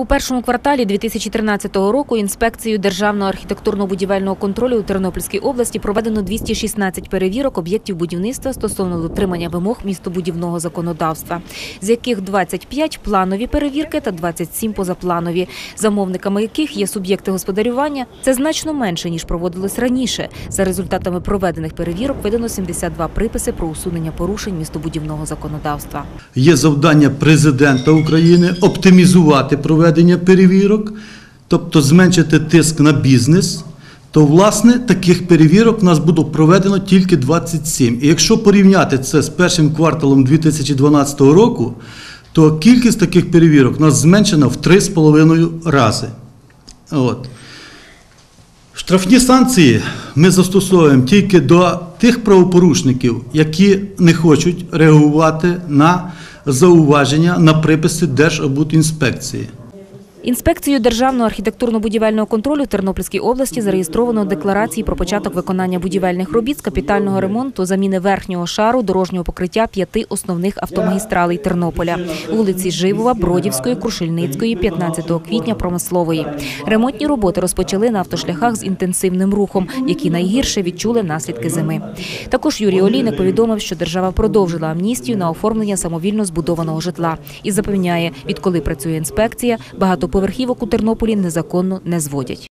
У першому кварталі 2013 року інспекцією Державного архітектурно-будівельного контролю у Тернопільській області проведено 216 перевірок об'єктів будівництва стосовно дотримання вимог містобудівного законодавства, з яких 25 – планові перевірки та 27 – позапланові, замовниками яких є суб'єкти господарювання. Це значно менше, ніж проводилось раніше. За результатами проведених перевірок видано 72 приписи про усунення порушень містобудівного законодавства. Є завдання президента України оптимізувати проведення перевірок, тобто зменшити тиск на бізнес. То, власне, таких перевірок у нас буде проведено тільки 27. І якщо порівняти це з першим кварталом 2012 року, то кількість таких перевірок у нас зменшена в 3,5 рази. От. Штрафні санкції ми застосовуємо тільки до тих правопорушників, які не хочуть реагувати на зауваження на приписи Держобудінспекції. Інспекцією Державного архітектурно-будівельного контролю в Тернопільській області зареєстровано декларації про початок виконання будівельних робіт з капітального ремонту заміни верхнього шару дорожнього покриття п'яти основних автомагістралей Тернополя – вулиці Живова, Бродівської, Крушельницької, 15 квітня, Промислової. Ремонтні роботи розпочали на автошляхах з інтенсивним рухом, які найгірше відчули наслідки зими. Також Юрій Олійник повідомив, що держава продовжила амністію на оформлення самовільно збудованого житла і запевняє, відколи працює інспекція, багатоповерхівок у Тернополі незаконно не зводять.